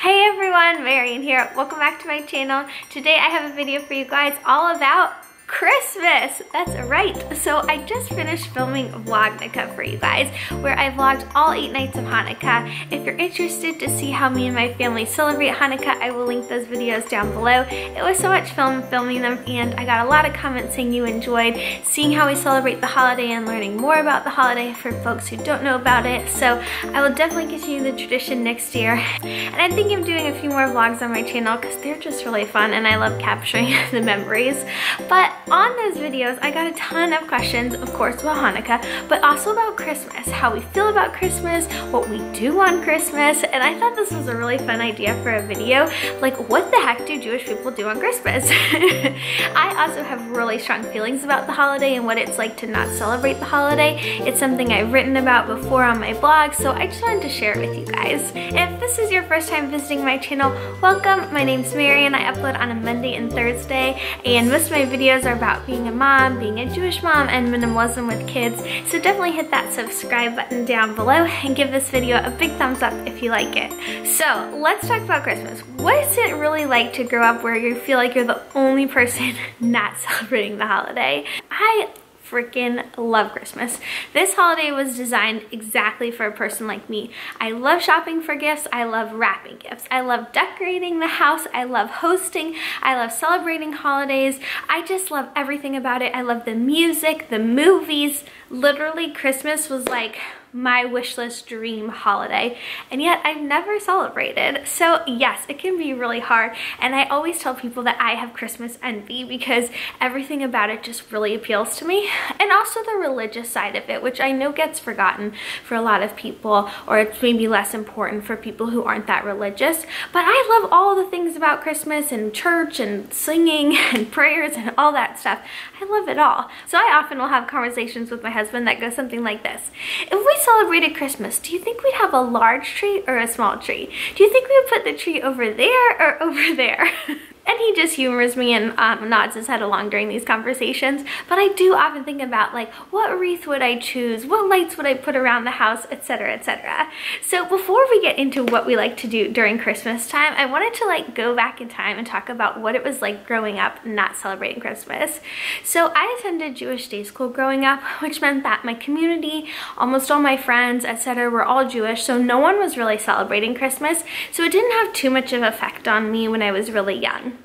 Hey everyone, Marian here. Welcome back to my channel. Today I have a video for you guys all about Christmas! That's right. So I just finished filming VLOGnukkah for you guys, where I vlogged all eight nights of Hanukkah. If you're interested to see how me and my family celebrate Hanukkah, I will link those videos down below. It was so much fun filming them, and I got a lot of comments saying you enjoyed seeing how we celebrate the holiday and learning more about the holiday for folks who don't know about it. So I will definitely continue the tradition next year. And I think I'm doing a few more vlogs on my channel because they're just really fun and I love capturing the memories. But on those videos, I got a ton of questions, of course, about Hanukkah, but also about Christmas, how we feel about Christmas, what we do on Christmas, and I thought this was a really fun idea for a video. Like, what the heck do Jewish people do on Christmas? I also have really strong feelings about the holiday and what it's like to not celebrate the holiday. It's something I've written about before on my blog, so I just wanted to share it with you guys. If this is your first time visiting my channel, welcome. My name's Mary and I upload on a Monday and Thursday, and most of my videos are about being a mom, being a Jewish mom, and minimalism with kids. So definitely hit that subscribe button down below and give this video a big thumbs up if you like it. So let's talk about Christmas. What's it really like to grow up where you feel like you're the only person not celebrating the holiday? I freaking love Christmas. This holiday was designed exactly for a person like me. I love shopping for gifts. I love wrapping gifts. I love decorating the house. I love hosting. I love celebrating holidays. I just love everything about it. I love the music, the movies. Literally, Christmas was like my wish list dream holiday and yet I've never celebrated. So yes it can be really hard and I always tell people that I have Christmas envy because everything about it just really appeals to me. And also the religious side of it which I know gets forgotten for a lot of people or it's maybe less important for people who aren't that religious. But I love all the things about Christmas and church and singing and prayers and all that stuff. I love it all. So I often will have conversations with my husband that go something like this. If we celebrated Christmas, do you think we'd have a large tree or a small tree? Do you think we would put the tree over there or over there? and he just humors me and um, nods his head along during these conversations. But I do often think about like, what wreath would I choose? What lights would I put around the house, etc., etc. So before we get into what we like to do during Christmas time, I wanted to like go back in time and talk about what it was like growing up not celebrating Christmas. So I attended Jewish day school growing up, which meant that my community, almost all my friends, etc., were all Jewish, so no one was really celebrating Christmas. So it didn't have too much of an effect on me when I was really young.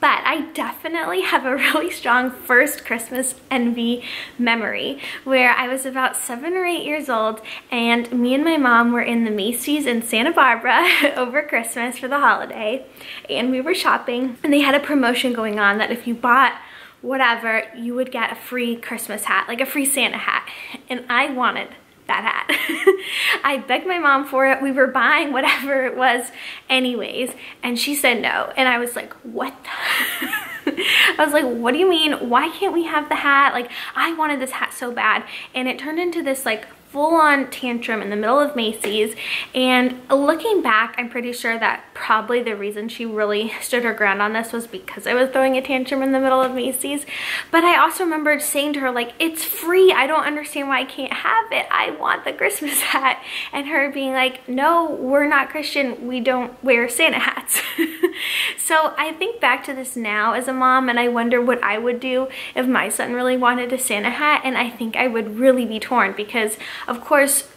But I definitely have a really strong first Christmas envy memory where I was about seven or eight years old and me and my mom were in the Macy's in Santa Barbara over Christmas for the holiday and we were shopping and they had a promotion going on that if you bought whatever, you would get a free Christmas hat, like a free Santa hat. And I wanted that hat. I begged my mom for it. We were buying whatever it was anyways. And she said no. And I was like, what I was like, what do you mean? Why can't we have the hat? Like, I wanted this hat so bad. And it turned into this like full-on tantrum in the middle of Macy's and looking back I'm pretty sure that probably the reason she really stood her ground on this was because I was throwing a tantrum in the middle of Macy's. But I also remembered saying to her like it's free. I don't understand why I can't have it. I want the Christmas hat. And her being like no we're not Christian. We don't wear Santa hats. So I think back to this now as a mom and I wonder what I would do if my son really wanted a Santa hat. And I think I would really be torn because of course,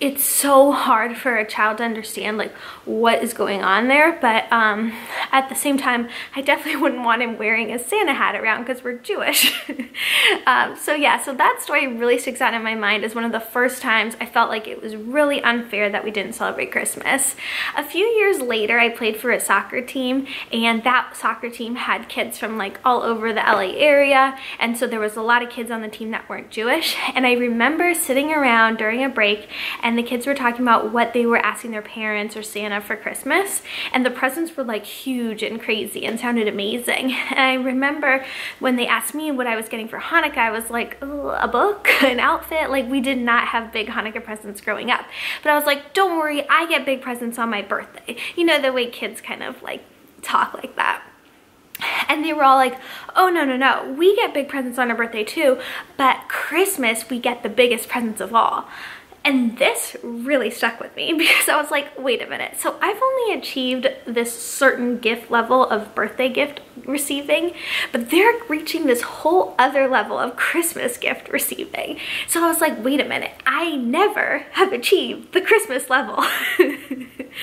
it's so hard for a child to understand like what is going on there but um, at the same time I definitely wouldn't want him wearing a Santa hat around because we're Jewish. Um, so yeah so that story really sticks out in my mind as one of the first times I felt like it was really unfair that we didn't celebrate Christmas. A few years later I played for a soccer team and that soccer team had kids from like all over the LA area and so there was a lot of kids on the team that weren't Jewish and I remember sitting around during a break and and the kids were talking about what they were asking their parents or Santa for Christmas and the presents were like huge and crazy and sounded amazing and I remember when they asked me what I was getting for Hanukkah I was like a book an outfit like we did not have big Hanukkah presents growing up but I was like don't worry I get big presents on my birthday you know the way kids kind of like talk like that and they were all like, oh, no, no, no. We get big presents on our birthday too, but Christmas, we get the biggest presents of all. And this really stuck with me because I was like, wait a minute. So I've only achieved this certain gift level of birthday gift receiving, but they're reaching this whole other level of Christmas gift receiving. So I was like, wait a minute, I never have achieved the Christmas level.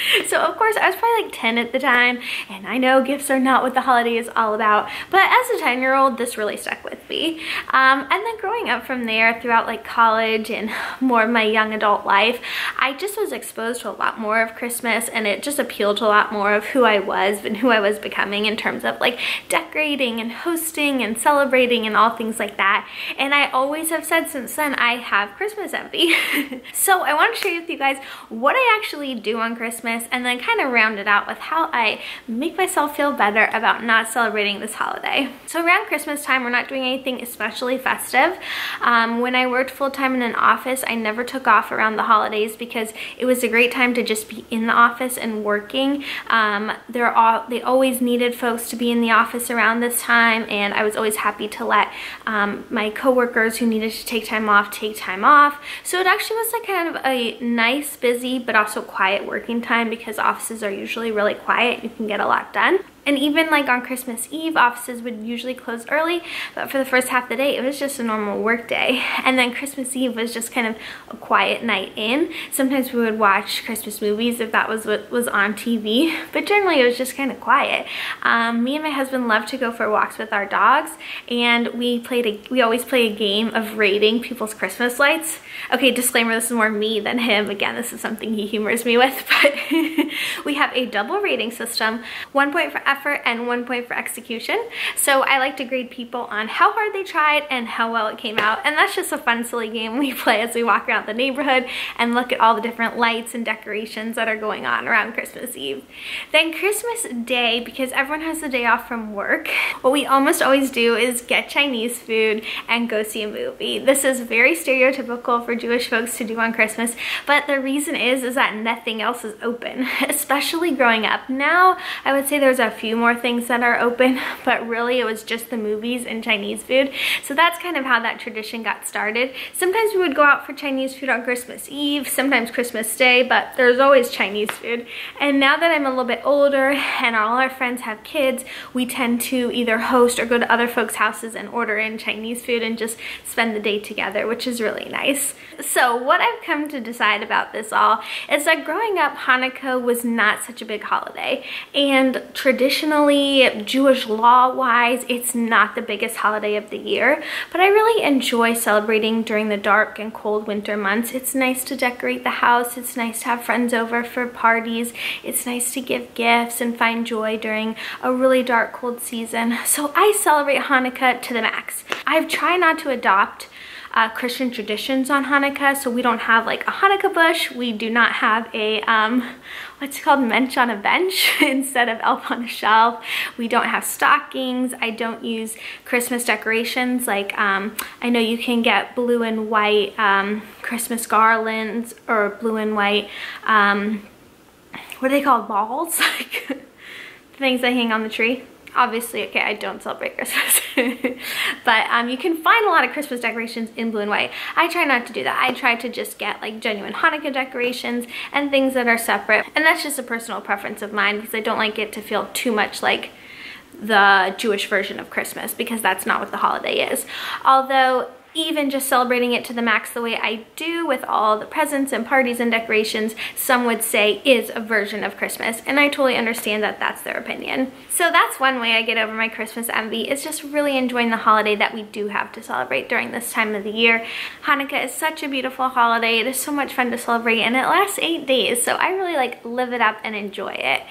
so of course I was probably like 10 at the time and I know gifts are not what the holiday is all about, but as a 10 year old, this really stuck with me. Um, and then growing up from there throughout like college and more of my young adult life, I just was exposed to a lot more of Christmas and it just appealed to a lot more of who I was and who I was becoming in terms of like decorating and hosting and celebrating and all things like that. And I always have said since then, I have Christmas envy. so I want to share with you guys what I actually do on Christmas and then kind of round it out with how I make myself feel better about not celebrating this holiday. So around Christmas time, we're not doing anything especially festive. Um, when I worked full-time in an office, I never took off around the holidays because it was a great time to just be in the office and working. Um, they're all, they always needed folks to be in the office around this time and I was always happy to let um, my coworkers who needed to take time off take time off. So it actually was like kind of a nice, busy, but also quiet working time because offices are usually really quiet. You can get a lot done. And even like on Christmas Eve, offices would usually close early, but for the first half of the day, it was just a normal work day. And then Christmas Eve was just kind of a quiet night in. Sometimes we would watch Christmas movies if that was what was on TV, but generally it was just kind of quiet. Um, me and my husband love to go for walks with our dogs, and we played a, we always play a game of rating people's Christmas lights. Okay, disclaimer, this is more me than him. Again, this is something he humors me with, but we have a double rating system, one point for effort and one point for execution. So I like to grade people on how hard they tried and how well it came out. And that's just a fun, silly game we play as we walk around the neighborhood and look at all the different lights and decorations that are going on around Christmas Eve. Then Christmas Day, because everyone has the day off from work, what we almost always do is get Chinese food and go see a movie. This is very stereotypical for Jewish folks to do on Christmas, but the reason is, is that nothing else is open, especially growing up. Now, I would say there's a few more things that are open, but really it was just the movies and Chinese food. So that's kind of how that tradition got started. Sometimes we would go out for Chinese food on Christmas Eve, sometimes Christmas Day, but there's always Chinese food. And now that I'm a little bit older and all our friends have kids, we tend to either host or go to other folks' houses and order in Chinese food and just spend the day together, which is really nice. So what I've come to decide about this all is that growing up, Hanukkah was not such a big holiday. And traditionally, Jewish law-wise, it's not the biggest holiday of the year. But I really enjoy celebrating during the dark and cold winter months. It's nice to decorate the house. It's nice to have friends over for parties. It's nice to give gifts and find joy during a really dark, cold season. So I celebrate Hanukkah to the max. I've tried not to adopt uh, Christian traditions on Hanukkah. So we don't have like a Hanukkah bush. We do not have a, um, what's called mensch on a bench instead of elf on a shelf. We don't have stockings. I don't use Christmas decorations. Like um, I know you can get blue and white um, Christmas garlands or blue and white, um, what are they called, balls? Like things that hang on the tree obviously, okay, I don't celebrate Christmas. but um, you can find a lot of Christmas decorations in blue and white. I try not to do that. I try to just get like genuine Hanukkah decorations and things that are separate. And that's just a personal preference of mine because I don't like it to feel too much like the Jewish version of Christmas because that's not what the holiday is. Although even just celebrating it to the max the way I do with all the presents and parties and decorations, some would say is a version of Christmas. And I totally understand that that's their opinion. So that's one way I get over my Christmas envy is just really enjoying the holiday that we do have to celebrate during this time of the year. Hanukkah is such a beautiful holiday. It is so much fun to celebrate and it lasts eight days. So I really like live it up and enjoy it.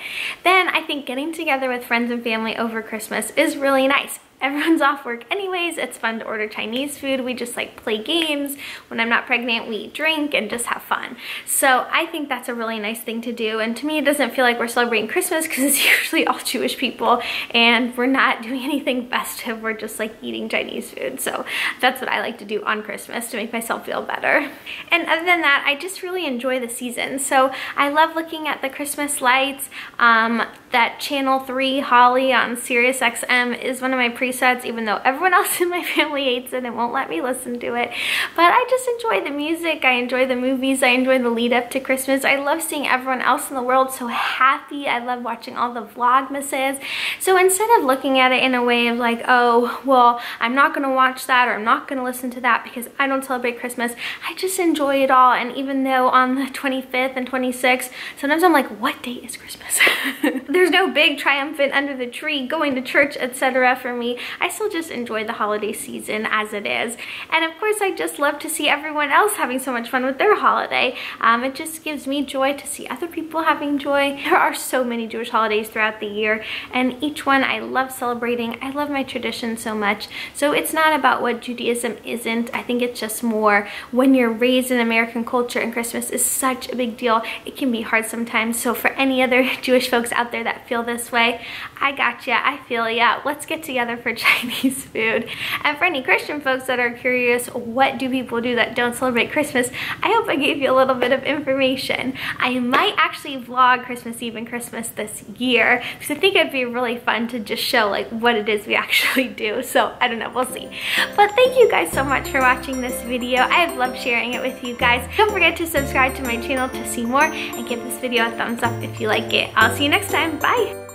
Then I think getting together with friends and family over Christmas is really nice everyone's off work anyways. It's fun to order Chinese food. We just like play games. When I'm not pregnant, we drink and just have fun. So I think that's a really nice thing to do. And to me, it doesn't feel like we're celebrating Christmas because it's usually all Jewish people and we're not doing anything festive. We're just like eating Chinese food. So that's what I like to do on Christmas to make myself feel better. And other than that, I just really enjoy the season. So I love looking at the Christmas lights. Um, that Channel 3 Holly on Sirius XM is one of my pre Suns, even though everyone else in my family hates it and won't let me listen to it. But I just enjoy the music, I enjoy the movies, I enjoy the lead up to Christmas. I love seeing everyone else in the world so happy. I love watching all the vlogmases. So instead of looking at it in a way of like, oh, well, I'm not gonna watch that or I'm not gonna listen to that because I don't celebrate Christmas, I just enjoy it all. And even though on the 25th and 26th, sometimes I'm like, what date is Christmas? There's no big triumphant under the tree, going to church, etc. for me. I still just enjoy the holiday season as it is. And of course, I just love to see everyone else having so much fun with their holiday. Um, it just gives me joy to see other people having joy. There are so many Jewish holidays throughout the year, and each one I love celebrating. I love my tradition so much. So it's not about what Judaism isn't. I think it's just more when you're raised in American culture and Christmas is such a big deal, it can be hard sometimes. So for any other Jewish folks out there that feel this way, I got ya, I feel ya. Let's get together for Chinese food. And for any Christian folks that are curious, what do people do that don't celebrate Christmas? I hope I gave you a little bit of information. I might actually vlog Christmas Eve and Christmas this year because I think it'd be really fun to just show like what it is we actually do. So I don't know, we'll see. But thank you guys so much for watching this video. I've loved sharing it with you guys. Don't forget to subscribe to my channel to see more and give this video a thumbs up if you like it. I'll see you next time. Bye!